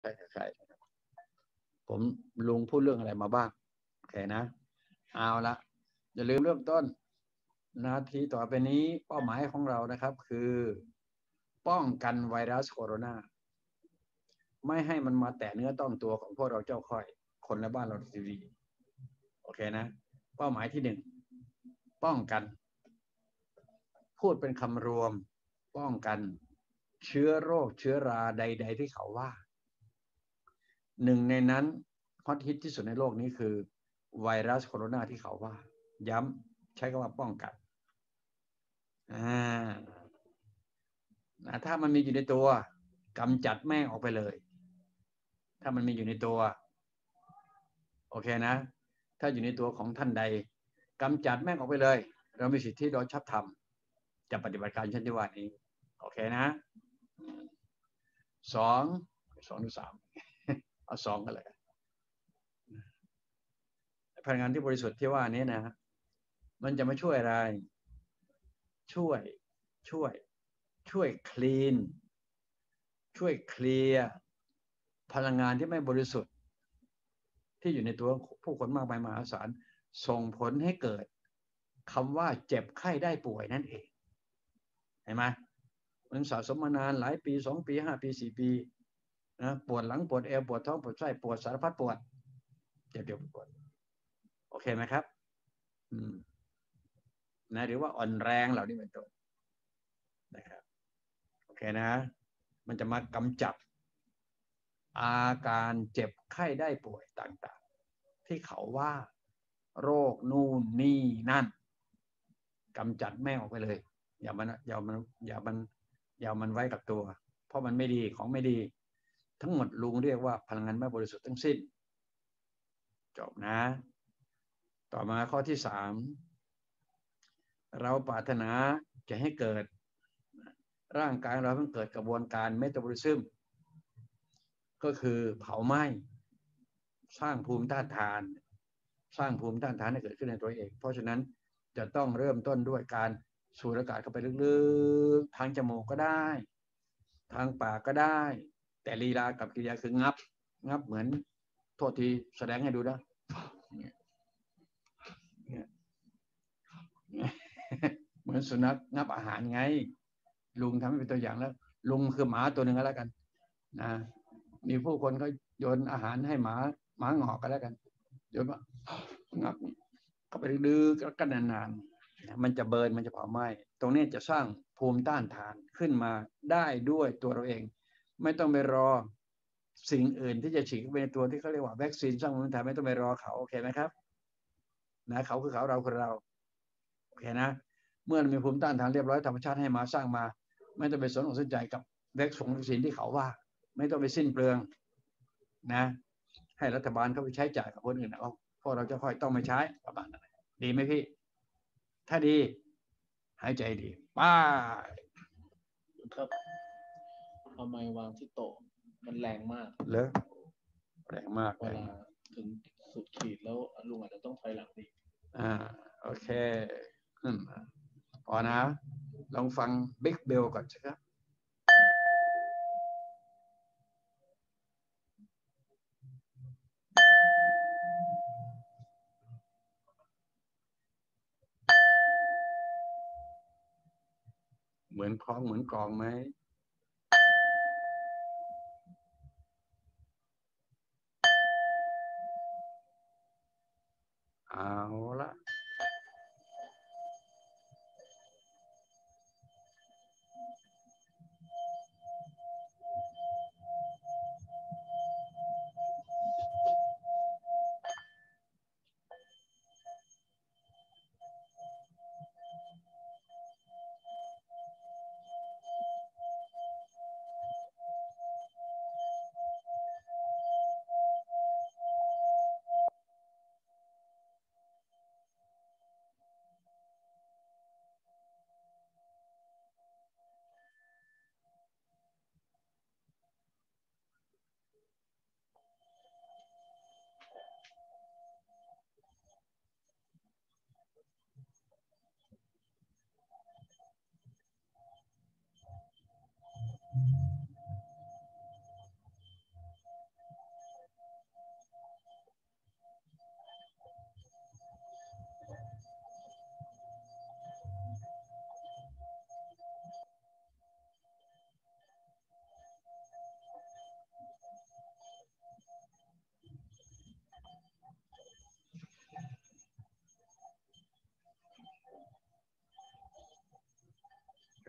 ใช่ใช่ผมลุงพูดเรื่องอะไรมาบ้างโอเคนะ เอาละอย่าลืมเริ่มต้น นาทีต่อไปนี้เป้าหมายของเรานะครับ คือ ป้องกันไวรัสโคโรนาไม่ให้มันมาแตะเนื้อต้องตัวของพวกเราเจ้าค่อย คนในบ้านเราทีวีโอเคนะ เป้าหมายที่หนึ่งป้องกัน พูดเป็นคำรวม ป้องกัน เชื้อโรคเชื้อราใด ๆ ที่เขาว่า หนึ่งในนั้นฮอตฮิตที่สุดในโลกนี้คือไวรัสโคโรนาที่เขาว่า ย้ำใช้คำว่าป้องกันอ่าถ้ามันมีอยู่ในตัวกำจัดแม่งออกไปเลย ถ้ามันมีอยู่ในตัว โอเคนะ ถ้าอยู่ในตัวของท่านใดกำจัดแม่งออกไปเลย เรามีสิทธิโดยชอบธรรมจะปฏิบัติการเช่นที่ว่านี้ โอเคนะสองสองหรือสาม เอาสองกันเลยพลังงานที่บริสุทธิ์ที่ว่านี้นะมันจะมาช่วยอะไร ช่วย ช่วย ช่วยคลีน ช่วยเคลียร์พลังงานที่ไม่บริสุทธิ์ ที่อยู่ในตัวผู้คนมากมายมหาศาลส่งผลให้เกิดคำว่าเจ็บไข้ได้ป่วยนั่นเอง เห็นไหมมันสะสมมานานหลายปีสองปีห้าปีสี่ปี นะปวดหลังปวดเอวปวดท้องปวดไส้ปวดสารพัดปวดเจ็บเดียวปวดโอเคไหมครับ อืม นะหรือว่าอ่อนแรงเหล่านี้เป็นต้นนะครับโอเคนะ มันจะมากำจัด อาการเจ็บไข้ได้ป่วยต่างๆ ที่เขาว่า โรคนู่นนี่นั่นกำจัดแม่ออกไปเลย อย่ามันอย่ามันอย่ามันอย่ามันไว้กับตัว เพราะมันไม่ดีของไม่ดี ทั้งหมดลุงเรียกว่าพลังงานไม่บริสุทธิ์ทั้งสิ้น จบนะ ต่อมาข้อที่สามเราปรารถนาจะให้เกิด ร่างกายเราเพิ่งเกิดกระบวนการเมตาบอลิซึมก็คือเผาไหม้ สร้างภูมิต้านทาน สร้างภูมิต้านทานให้เกิดขึ้นในตัวเอง เพราะฉะนั้นจะต้องเริ่มต้นด้วยการสูดอากาศเข้าไปลึกๆ ทางจมูกก็ได้ ทางปากก็ได้ แต่ลีลากับกิริยาคืองับ งับเหมือนโทษทีแสดงให้ดูนะเหมือนสุนัขงับอาหารไง ลุงทำให้เป็นตัวอย่างแล้ว ลุงคือหมาตัวหนึ่งก็แล้วกันนะมีผู้คนเขาโยนอาหารให้หมาหมาหงอกก็แล้วกันโยนมางับเข้าไปดื้อกันนานๆมันจะเบิร์นมันจะเผาไหม้ตรงนี้จะสร้างภูมิต้านทานขึ้นมาได้ด้วยตัวเราเอง ไม่ต้องไปรอสิ่งอื่นที่จะฉีดเข้าไปในตัวที่เขาเรียกว่าวัคซีนสร้างภูมิต้านทานไม่ต้องไปรอเขาโอเคไหมครับ นะเขาคือเขาเราคือเราโอเคนะ เมื่อมีภูมิต้านทานเรียบร้อยธรรมชาติให้มาสร้างมา ไม่ต้องไปสนอกสนใจกับวัคซีนที่เขาว่า ไม่ต้องไปสิ้นเปลืองนะ ให้รัฐบาลเขาไปใช้จ่ายกับคนอื่นเอาพวกเราจะค่อยต้องไม่ใช้ประมาณนั้นดีไหมพี่ ถ้าดี หายใจดีป้าครับ เอาไม้วางที่โต๊ะมันแรงมากเลอแรงมากเวลาถึงสุดขีดแล้วลุงอาจจะต้องถอยหลังดีอ่า โอเคขึ้นมาพอนะ ลองฟังบิ๊กเบลก่อนใช่ไหมเหมือนคล้องเหมือนกองไหม เอ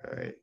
All right.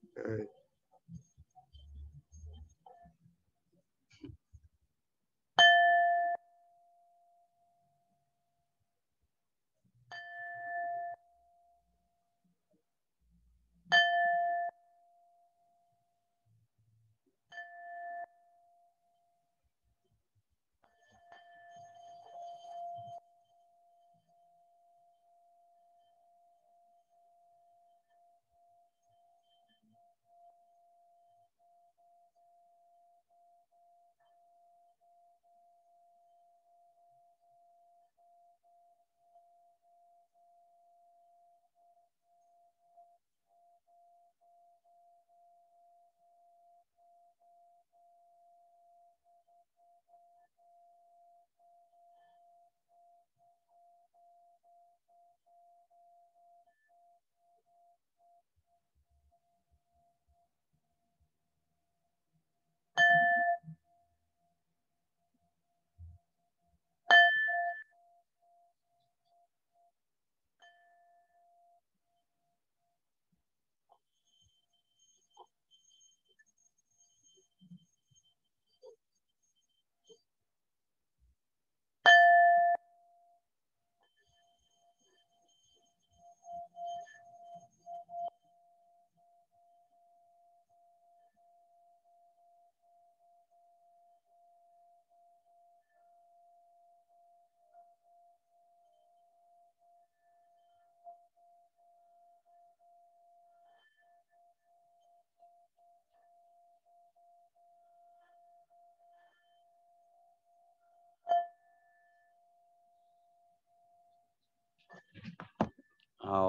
เอา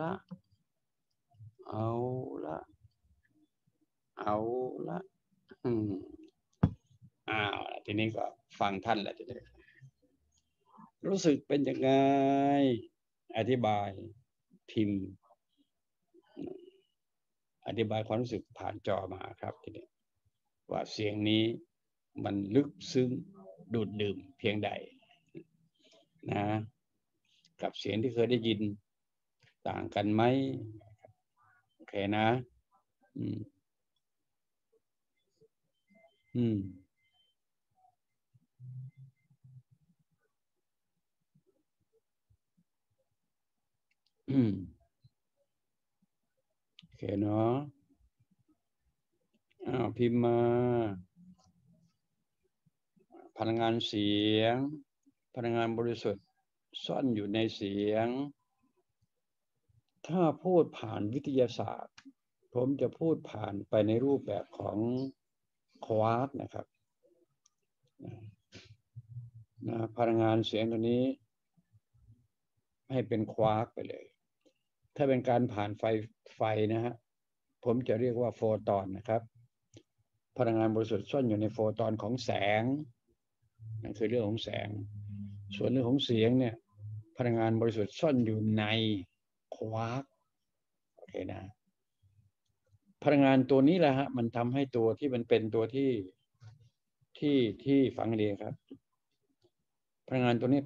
ละ เอาละ เอาละอืมอ้าวทีนี้ก็ฟังท่านแหละทีนี้รู้สึกเป็นยังไง อธิบายพิมพ์ อธิบายความรู้สึกผ่านจอมาครับทีนี้ว่าเสียงนี้มันลึกซึ้งดูดดื่มเพียงใดนะ กับเสียงที่เคยได้ยิน ต่างกันไหมโอเคนะ อืม อืมอืมโอเคเนาะอ้าวพิมพ์มา พลังงานเสียง พลังงานบริสุทธิ์ซ่อนอยู่ในเสียง ถ้าพูดผ่านวิทยาศาสตร์ ผมจะพูดผ่านไปในรูปแบบของควาร์กนะครับนะพลังงานเสียงตัวนี้ ให้เป็นควาร์กไปเลย ถ้าเป็นการผ่านไฟไฟนะฮะผมจะเรียกว่าโฟตอนนะครับ พลังงานบริสุทธิ์ซ่อนอยู่ในโฟตอนของแสงนั่นคือเรื่องของแสง ส่วนเรื่องของเสียงเนี่ย พลังงานบริสุทธิ์ซ่อนอยู่ใน วาร์กโอเคนะ พลังงานตัวนี้แหละฮะ มันทำให้ตัวที่มันเป็นตัวที่ที่ที่ฝังเรียครับ พลังงานตัวนี้